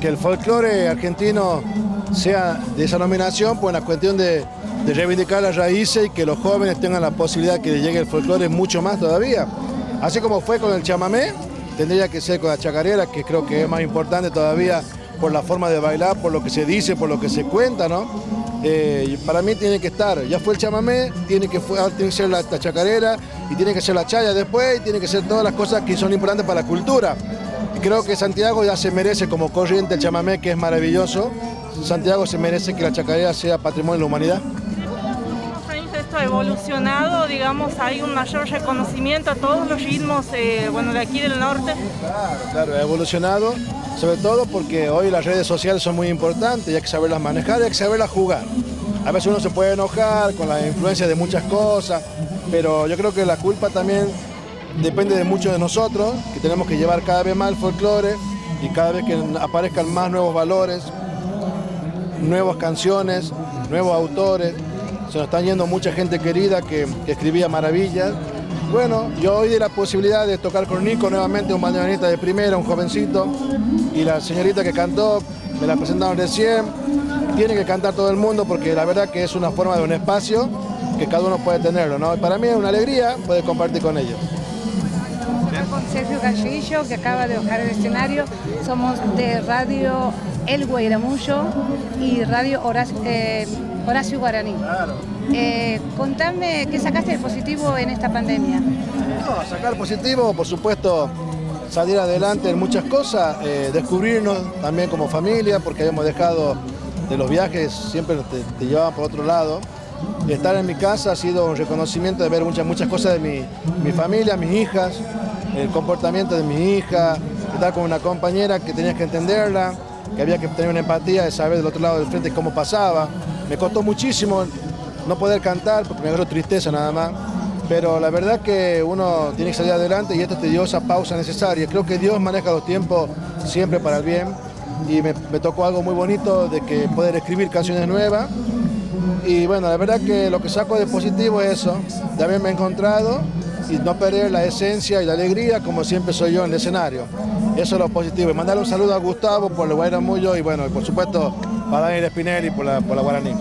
que el folclore argentino sea de esa nominación por una cuestión de, de reivindicar las raíces y que los jóvenes tengan la posibilidad que les llegue el folclore mucho más todavía. Así como fue con el chamamé, tendría que ser con la chacarera, que creo que es más importante todavía por la forma de bailar, por lo que se dice, por lo que se cuenta, ¿no? Eh, para mí tiene que estar, ya fue el chamamé, tiene que, que ser la, la chacarera y tiene que ser la chaya después y tiene que ser todas las cosas que son importantes para la cultura. Creo que Santiago ya se merece como corriente el chamamé, que es maravilloso. Santiago se merece que la chacarera sea patrimonio de la humanidad. años esto ha evolucionado, digamos, hay un mayor reconocimiento a todos los ritmos, eh, bueno, de aquí del norte. Claro, claro, ha evolucionado, sobre todo porque hoy las redes sociales son muy importantes y hay que saberlas manejar y hay que saberlas jugar. A veces uno se puede enojar con la influencia de muchas cosas, pero yo creo que la culpa también depende de muchos de nosotros, que tenemos que llevar cada vez más el folclore y cada vez que aparezcan más nuevos valores, nuevas canciones, nuevos autores. Se nos están yendo mucha gente querida que, escribía maravillas. Bueno, yo hoy di la posibilidad de tocar con Nico nuevamente, un bandoneonista de primera, un jovencito, y la señorita que cantó, me la presentaron recién. Tiene que cantar todo el mundo porque la verdad que es una forma de un espacio que cada uno puede tenerlo, ¿no? Para mí es una alegría poder compartir con ellos. Sergio Gallillo, que acaba de bajar el escenario. Somos de Radio El Guairamullo y Radio Horacio, eh, Horacio Guaraní. Eh, contame, ¿qué sacaste de positivo en esta pandemia? No, sacar positivo, por supuesto, salir adelante en muchas cosas, eh, descubrirnos también como familia, porque habíamos dejado de los viajes, siempre te, te llevaban por otro lado. Estar en mi casa ha sido un reconocimiento de ver muchas, muchas cosas de mi, mi familia, mis hijas, el comportamiento de mi hija, estar con una compañera que tenías que entenderla, que había que tener una empatía de saber del otro lado del frente cómo pasaba. Me costó muchísimo no poder cantar porque me agarró tristeza nada más. Pero la verdad que uno tiene que salir adelante y esto te dio esa pausa necesaria. Creo que Dios maneja los tiempos siempre para el bien y me, me tocó algo muy bonito de que poder escribir canciones nuevas. Y bueno, la verdad que lo que saco de positivo es eso, de haberme encontrado y no perder la esencia y la alegría como siempre soy yo en el escenario. Eso es lo positivo. Y mandarle un saludo a Gustavo por el Guairamullo y bueno, por supuesto para Daniel Spinelli por la, por la Guaraní.